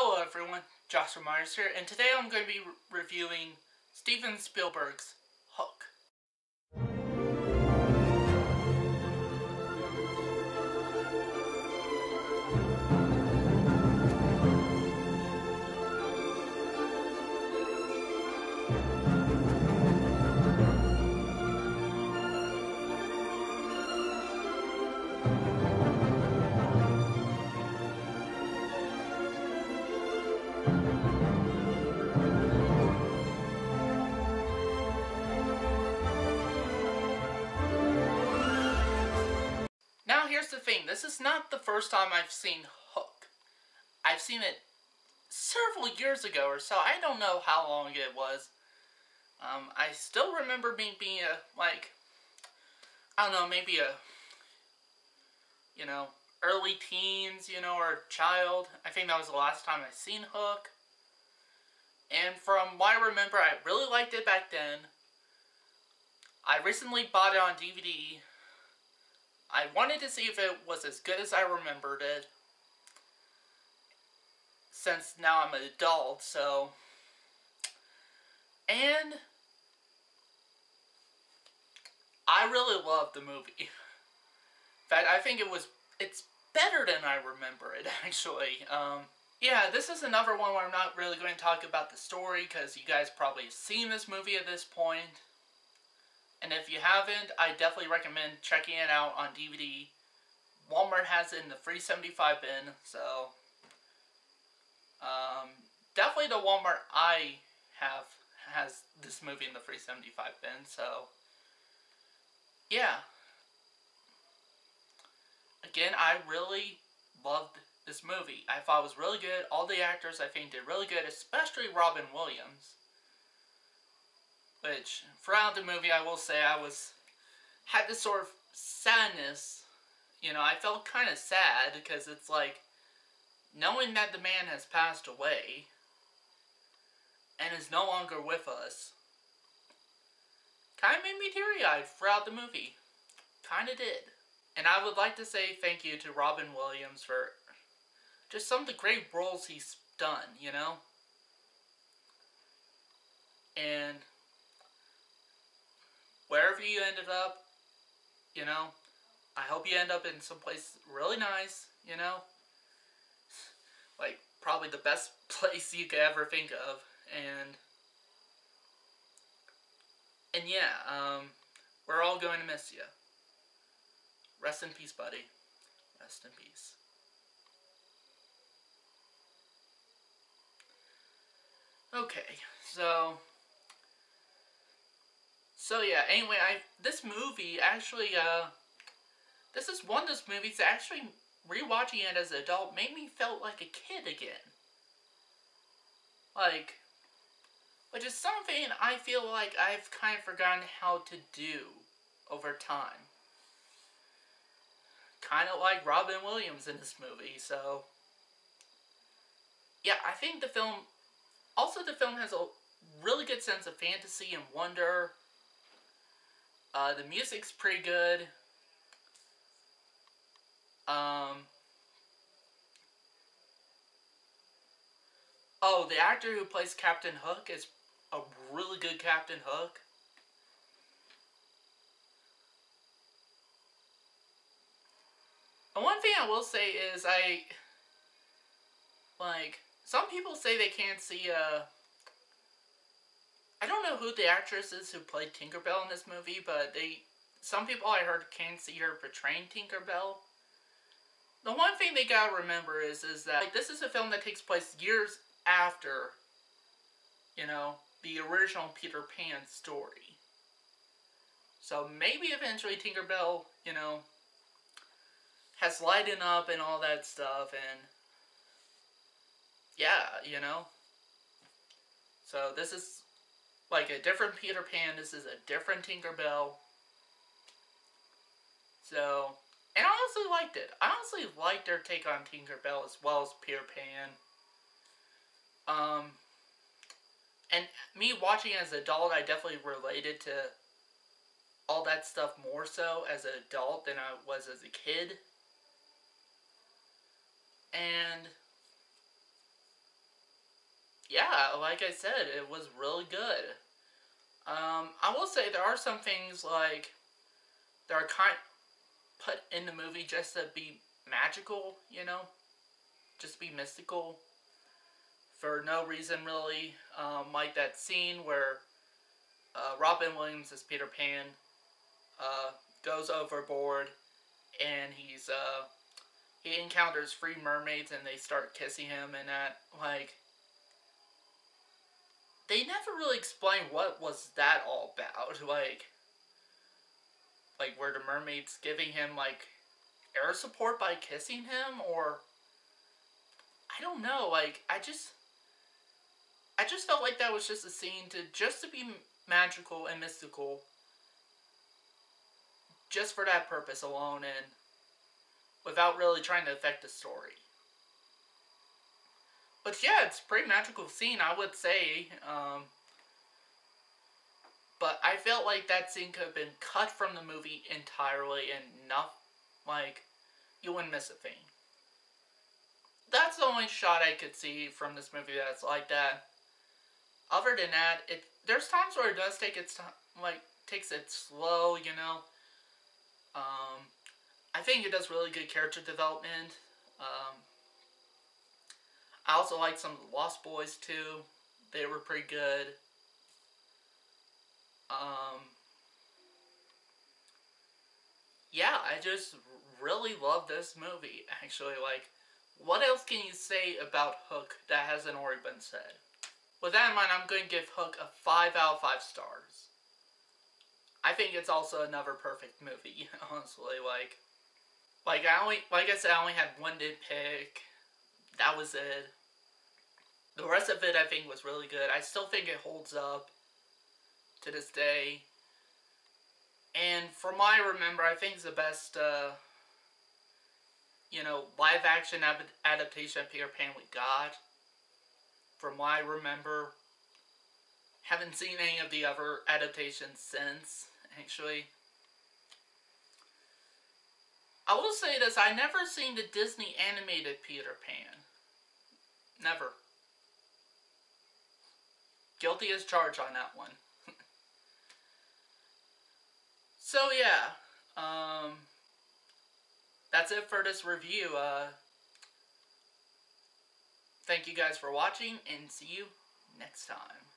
Hello everyone, Joshua Myers here, and today I'm going to be re reviewing Steven Spielberg's Hook. Thing, this is not the first time I've seen Hook. I've seen it several years ago or so, I don't know how long it was. Um, I still remember me being a, like, I don't know, maybe a, you know, early teens, you know, or child. I think that was the last time I seen Hook. And from what I remember, I really liked it back then. I recently bought it on DVD. I wanted to see if it was as good as I remembered it. Since now I'm an adult, so... And... I really loved the movie. In fact, I think it was... It's better than I remember it, actually. Um, yeah, this is another one where I'm not really going to talk about the story, because you guys probably have seen this movie at this point. And if you haven't, I definitely recommend checking it out on DVD. Walmart has it in the free 75 bin, so... Um, definitely the Walmart I have has this movie in the free 75 bin, so... Yeah. Again, I really loved this movie. I thought it was really good. All the actors, I think, did really good, especially Robin Williams. Which, throughout the movie, I will say I was, had this sort of sadness. You know, I felt kind of sad because it's like, knowing that the man has passed away and is no longer with us, kind of made me teary-eyed throughout the movie. Kind of did. And I would like to say thank you to Robin Williams for just some of the great roles he's done, you know? And wherever you ended up, you know, I hope you end up in some place really nice, you know? Like, probably the best place you could ever think of. And, and yeah, um, we're all going to miss you. Rest in peace, buddy. Rest in peace. Okay, so so yeah, anyway, I this movie actually uh this is one of those movies that actually rewatching it as an adult made me felt like a kid again. Like which is something I feel like I've kind of forgotten how to do over time. Kind of like Robin Williams in this movie, so... Yeah, I think the film... Also, the film has a really good sense of fantasy and wonder. Uh, the music's pretty good. Um... Oh, the actor who plays Captain Hook is a really good Captain Hook. And one thing I will say is I, like, some people say they can't see, uh, I don't know who the actress is who played Tinkerbell in this movie, but they, some people I heard can't see her portraying Tinkerbell. The one thing they gotta remember is, is that like, this is a film that takes place years after, you know, the original Peter Pan story. So maybe eventually Tinkerbell, you know, has lightened up and all that stuff and yeah, you know. So this is like a different Peter Pan, this is a different Tinkerbell. So, and I honestly liked it. I honestly liked their take on Tinkerbell as well as Peter Pan. Um, and me watching as an adult, I definitely related to all that stuff more so as an adult than I was as a kid. And yeah, like I said, it was really good. Um, I will say there are some things like that are kind put in the movie just to be magical, you know, just be mystical for no reason really. Um, like that scene where uh, Robin Williams as Peter Pan uh, goes overboard and he's uh, he encounters free mermaids and they start kissing him and that like they never really explain what was that all about like like were the mermaids giving him like air support by kissing him or I don't know like I just I just felt like that was just a scene to just to be magical and mystical just for that purpose alone and without really trying to affect the story. But yeah, it's a pretty magical scene, I would say. Um, but I felt like that scene could have been cut from the movie entirely and not, like, you wouldn't miss a thing. That's the only shot I could see from this movie that's like that. Other than that, it there's times where it does take its time, like, takes it slow, you know. Um, I think it does really good character development. Um, I also like some of the Lost Boys too. They were pretty good. Um, yeah, I just really love this movie. Actually, like, what else can you say about Hook that hasn't already been said? With that in mind, I'm going to give Hook a 5 out of 5 stars. I think it's also another perfect movie, honestly. Like, like I only, like I said, I only had one nitpick. That was it. The rest of it, I think, was really good. I still think it holds up to this day. And from what I remember, I think it's the best, uh, you know, live action adaptation of Peter Pan we got. From what I remember, haven't seen any of the other adaptations since, actually. I will say this, I never seen the Disney animated Peter Pan. Never. Guilty as charged on that one. so yeah, um, that's it for this review. Uh, thank you guys for watching and see you next time.